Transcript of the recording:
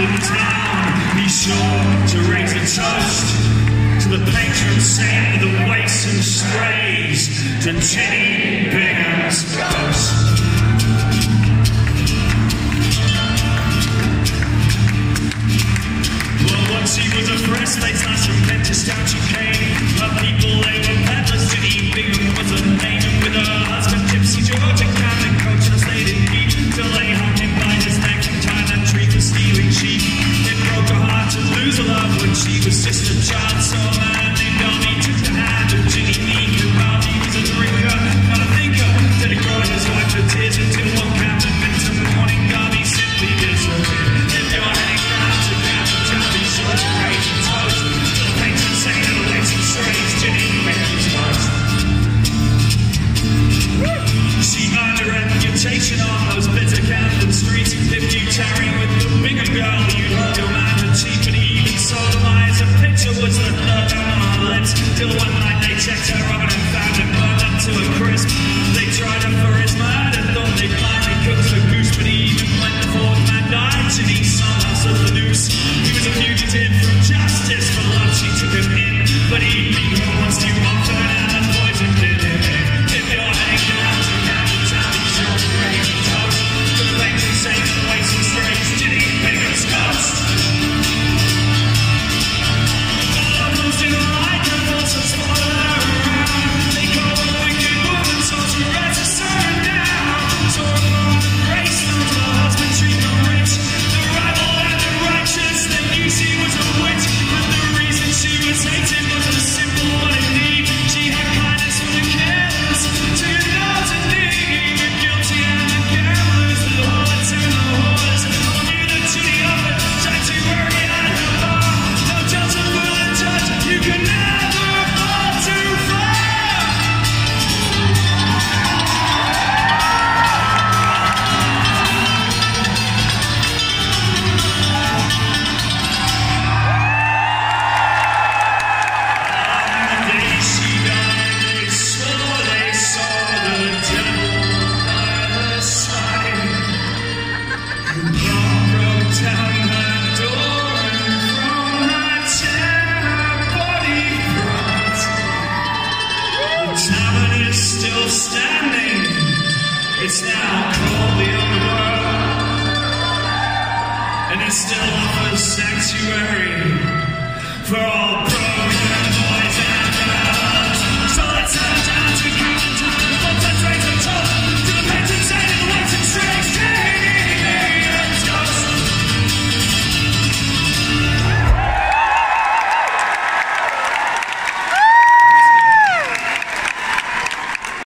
in town. Be sure to raise a toast to the patron saint of the waifs and strays, to Jinny Bingham's ghost. Well, once he was a fresh late slash adventure down to came, but people lose her love when she was just a child. So I named Donnie, took the hand of Ginny Meek. till one.